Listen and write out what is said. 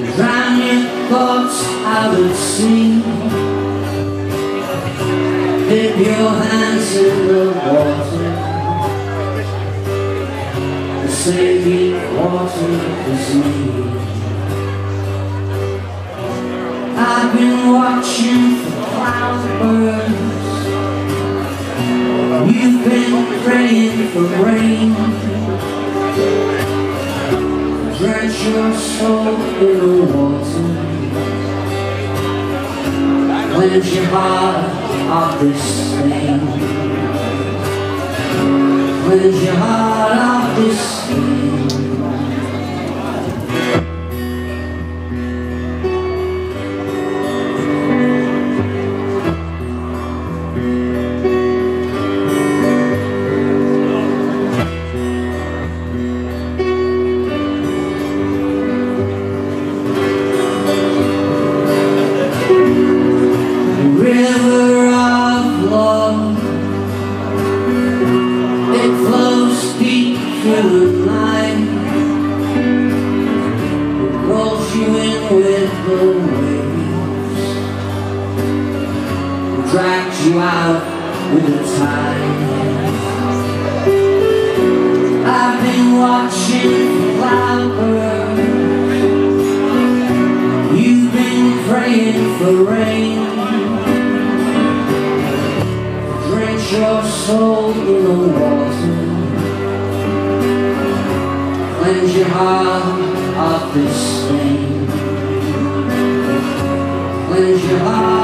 Drown your thoughts out at sea Dip your hands in the water The saving water is me. I've been watching for cloudbursts You've been praying for rain Drench your soul in the water. Cleanse your heart of this stain Cleanse your heart of this stain It rolls you in with the waves. Drags you out with the tide. I've been watching You've been praying for rain. Your soul in the water and your heart of this thing. Cleanse your heart.